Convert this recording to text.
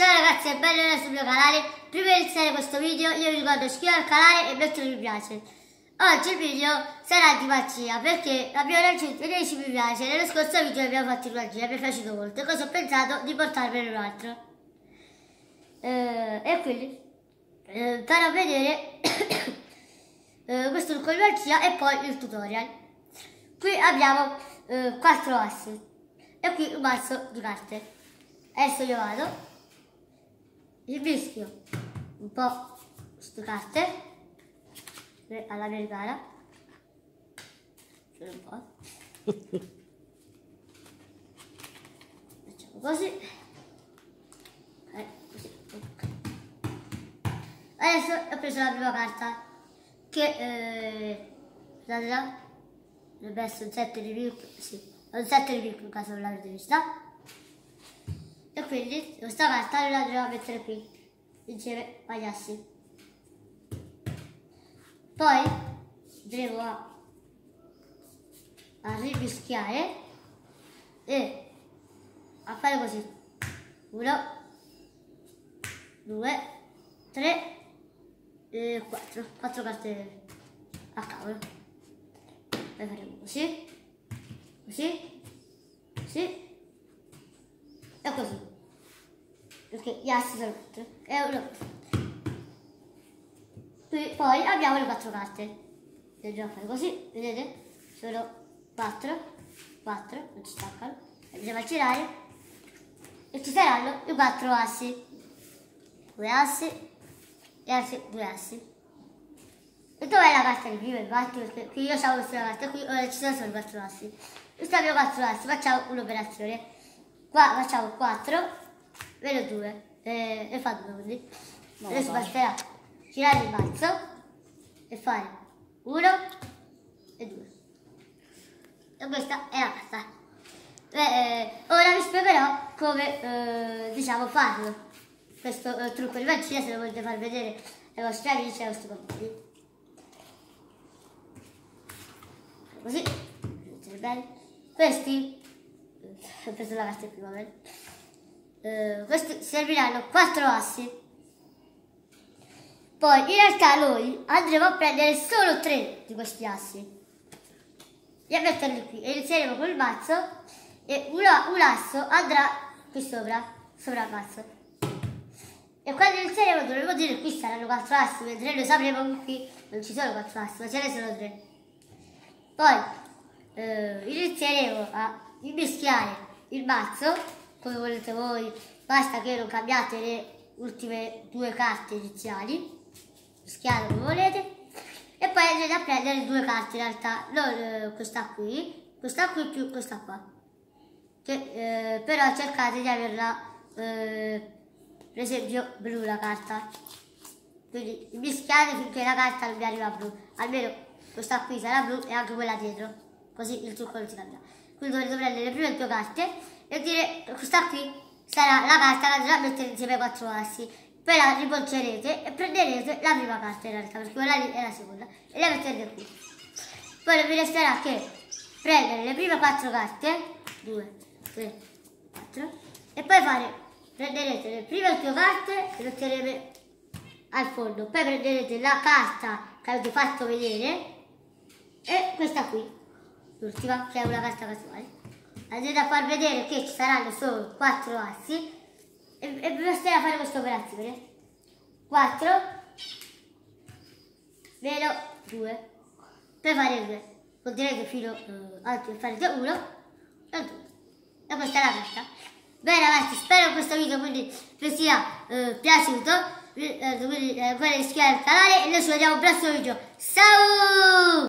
Ciao ragazzi e benvenuti sul mio canale. Prima di iniziare questo video io vi ricordo di iscrivervi al canale e mettere mi piace. Oggi il video sarà di magia perché abbiamo raggiunto 10 mi piace. Nello scorso video abbiamo fatto una magia, mi è piaciuto molto cosa ho pensato di portarvene un altro. Eh, e quindi eh, farò vedere eh, questo trucco di magia e poi il tutorial. Qui abbiamo eh, 4 assi e qui un mazzo di carte. Adesso io vado il mischio un po' queste carte alla mia gara solo un po' facciamo così eh, così adesso ho preso la prima carta che eh, dovrebbe essere un 7 di Milk sì, un 7 di in caso non l'avete vista e quindi questa carta la dobbiamo mettere qui insieme agli assi poi andremo a, a rimischiare e a fare così. 1 2 3 e 4 4 carte a cavolo. Poi faremo così così così. E così perché gli assi sono 4 e uno. Poi abbiamo le quattro carte. Dobbiamo fare così vedete? Sono 4 4 non ci staccano. Andiamo a girare? E ci saranno i quattro assi. Due assi e altri due assi. E dov'è la carta di prima? Infatti perché qui io avevo questa carta qui ora ci sono solo i quattro assi. Questi abbiamo quattro assi facciamo un'operazione. Qua facciamo 4 meno 2 e, e fa 2 quindi no, adesso basterà girare il mazzo e fare 1 e 2 e questa è la carta eh, ora vi spiegherò come eh, diciamo farlo. Questo eh, trucco di magia se lo volete far vedere ai vostri amici e ai vostri compagni. Così. Questi. Ho preso la carta prima bene eh, questi serviranno quattro assi. Poi in realtà noi andremo a prendere solo tre di questi assi. E a metterli qui e inizieremo con il mazzo e un, un asso andrà qui sopra sopra il mazzo. E quando inizieremo dovremo dire qui saranno quattro assi mentre noi sapremo che qui non ci sono quattro assi ma ce ne sono tre. Poi eh, inizieremo a mischiare il mazzo come volete voi, basta che non cambiate le ultime due carte iniziali, mischiate come volete, e poi andrete a prendere due carte in realtà, non eh, questa qui, questa qui più questa qua, che eh, però cercate di averla, eh, per esempio, blu la carta, quindi mischiate finché la carta non vi arriva blu, almeno questa qui sarà blu e anche quella dietro, così il trucco non si cambia. Quindi dovete prendere le prime due carte e dire questa qui sarà la carta che a mettere insieme ai quattro assi poi la ripoggerete e prenderete la prima carta in realtà perché quella lì è la seconda e la mettete qui. Poi vi resterà che prendere le prime quattro carte 2, 3, 4 e poi fare prenderete le prime due carte e metterete al fondo. Poi prenderete la carta che avete fatto vedere e questa qui l'ultima che è una carta casuale andrete a far vedere che ci saranno solo 4 assi. E, e basterà fare questa operazione 4 meno 2 per fare 2 continuerete fino eh, avanti farete 1 e 2 e questa è la carta. Bene ragazzi spero che questo video quindi vi sia eh, piaciuto. Eh, quindi eh, iscrivetevi al canale. E noi ci vediamo al prossimo video. Ciao